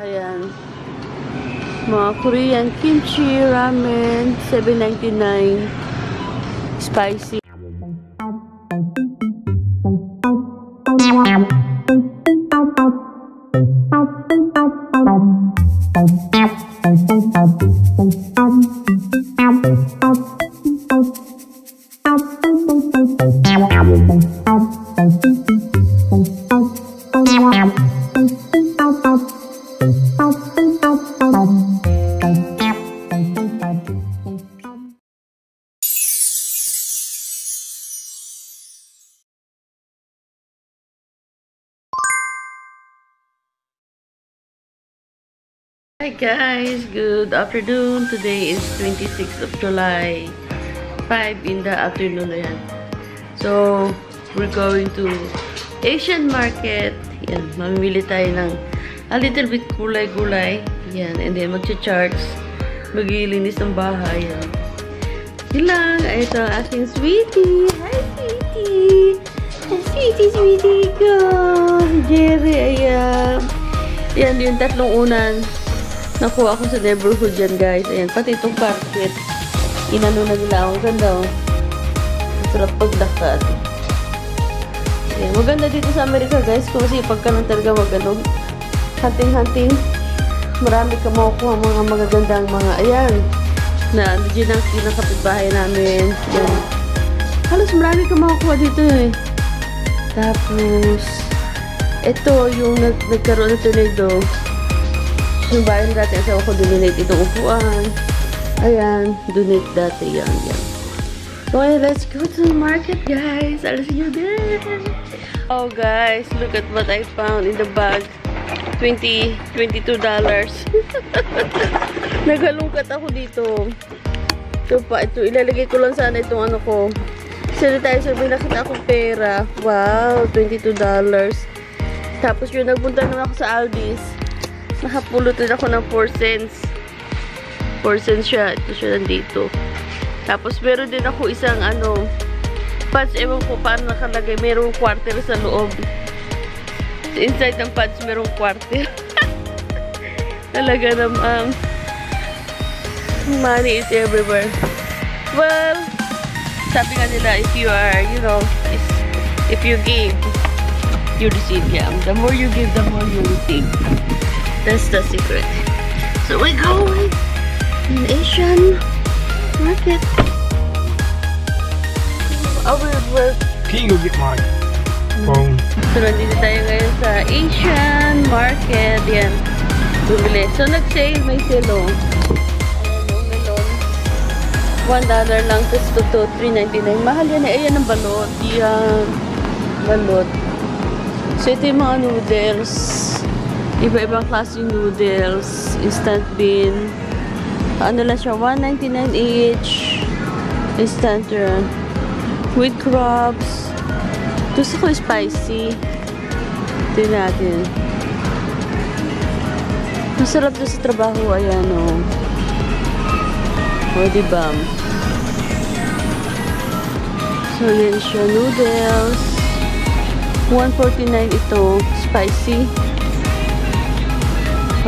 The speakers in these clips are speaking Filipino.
Ayan. Mga Korean kimchi, ramen, 7.99. Spicy. Hi guys, good afternoon. Today is 26th of July. 5 in the afternoon na yan. So, we're going to Asian market. Yan, mamimili tayo ng a little bit gulay-gulay. Yan, and then mag-charts. Maglilinis ng bahay. Yan. Yun lang. Ito ang aking sweetie. Hi, sweetie. Sweetie, sweetie ko. Jerry, ayan. Yan, yung tatlong unan nakuha ko sa neighborhood yan, guys. Ayan, pati itong carpet. Inano na nila ako. Ganda, oh. Sarap pagdakat. Ayan, maganda dito sa Amerika, guys. Kasi pagka lang talaga magano hunting-hunting, marami ka makukuha mga magagandang mga, ayan, na nandiyan ang kinakapitbahay namin. Ayan. Halos marami ka makukuha dito, eh. Tapos, ito, yung nag nagkaroon ng tornado, yung bayan dati asawa ko donate itong upuan. Ayan, donate dati yan. yan. Okay, let's go to the market, guys. I'll see you there. Oh, guys, look at what I found in the bag. 20, 22 dollars. Naghalungkat ako dito. Ito pa, ito, ilalagay ko lang sana itong ano ko. Sanitizer, may nakita akong pera. Wow, 22 dollars. Tapos yun, nagpunta naman ako sa Aldi's. Nakapulot din ako ng 4 cents. 4 cents siya. Ito siya nandito. Tapos meron din ako isang ano, pads. Ewan ko paano nakalagay. Merong quarter sa loob. Inside ng pads, merong quarter. Talaga naman. money is everywhere. Well, sabi nga nila, if you are, you know, if you give, you receive. Yeah. The more you give, the more you receive. That's the secret. So we go in Asian market. We're Can you get my phone? So, nandito tayo ngayon sa Asian market. Yan. Bumili. So, nag-sale. May. One dollar lang. Tapos to, to, 3.99. Mahal yan. eh. Ayan ang balot. Yan. Balot. So, ito yung mga noodles. Iba-ibang klaseng noodles. Instant bean. Ano lang siya? 1.99 each. Instant uh, with crabs. Gusto ko spicy. Ito natin. Masarap to sa trabaho. Ayan, o. Oh. O, diba? So, yan siya. Noodles. 149 ito. Spicy.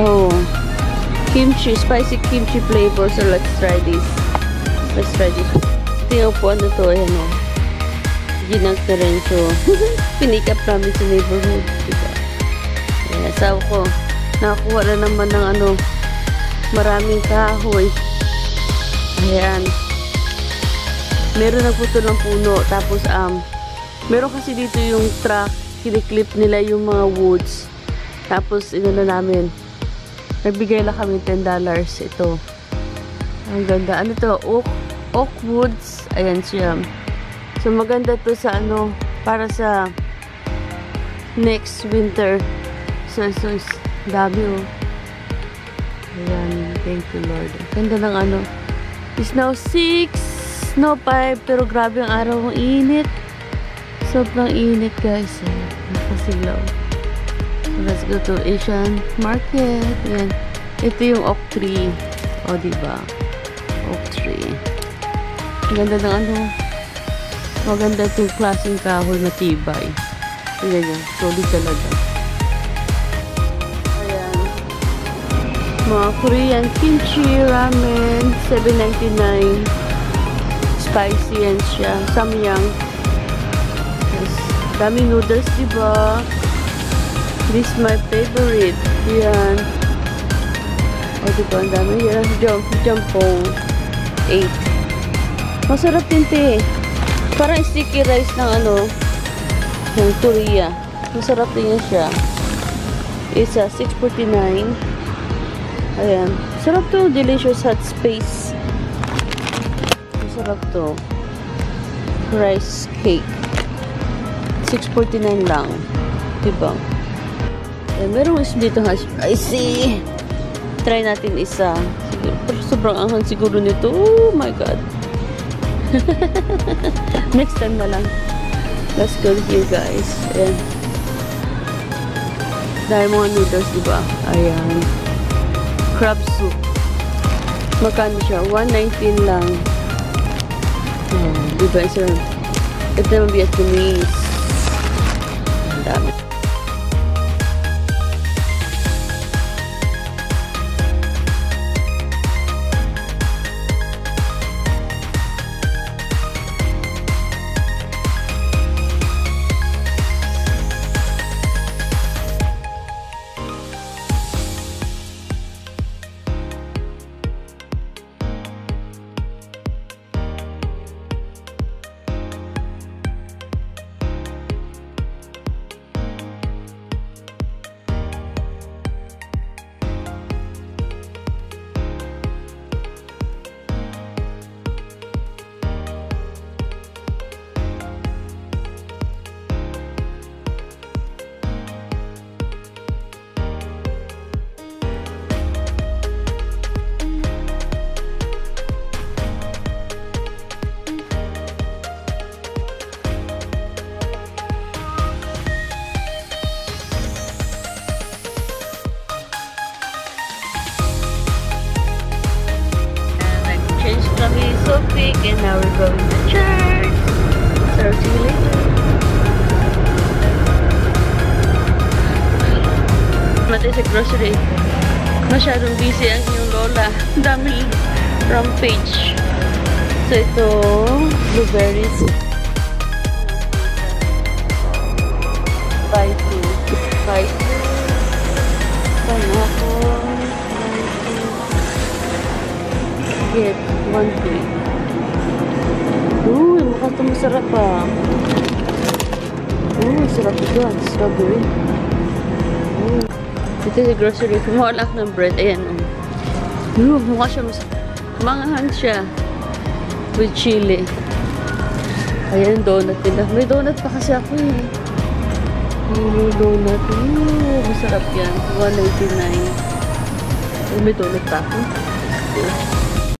Oh. Kimchi. Spicy kimchi flavor. So, let's try this. Let's try this. Tingnan po ano to. Ayan, o. Ginag na rin. So, pinick up namin sa neighborhood. Diba? Kaya asawa ko, nakakuha na naman ng ano, maraming kahoy. Ayan. Meron nagputo ng puno. Tapos, um, meron kasi dito yung truck. Kiniklip nila yung mga woods. Tapos, ino na namin. Nagbigay lang kami $10. Ito. Ang ganda. Ano to? Oak, oak woods. Ayan siya. So, maganda to sa ano, para sa next winter. So, so, dami oh. Ayan, thank you Lord. Ganda ng ano. It's now 6, no 5, pero grabe ang araw ng init. Sobrang init guys. Nakasilaw. Let's go to Asian market. Ayan. Ito yung oak tree. O, diba? Oak tree. Ganda ng ano, Maganda itong klaseng kahoy na tibay. Tingnan nyo, solid talaga. Ayan. Mga Korean kimchi, ramen, 7.99. Spicy yan siya. Samyang. Yes. Dami noodles, diba? This is my favorite. Yan. O, diba? Ang dami. Yan. Jump, jumpo. 8. Masarap din, te. Parang sticky rice ng ano, ng Korea. Masarap din yan siya. Isa, 6.49. Ayan. Sarap to. Delicious hot space. Masarap to. Rice cake. 6.49 lang. Diba? Ayan, merong is dito ha. I see. Try natin isa. Pero sobrang anghang siguro nito. Oh my God. Next time na lang. Let's go here guys. Ayan. Dahil mga noodles, diba? Ayan. Crab soup. Magkano siya? 119 lang. Oh, diba? Isa, ito naman Vietnamese. Ang dami. Kami so quick and now we're going to church. So, see you later. Mati sa grocery. Masyadong busy ang iyong lola. Dami rampage. So, ito, blueberries. Buy two. Buy two. Pineapple. Get free. Uy, mukha ito masarap ah. Uy, sarap ito. ah. Strawberry. Uy. Ito sa grocery. Kumuha ng bread. Ayan. Oh. Uy, mukha siya mas... Mangahan siya. With chili. Ayan, donut din. May donut pa kasi ako eh. May donut. Uy, masarap yan. 199. Ay, may donut pa ako. Uy.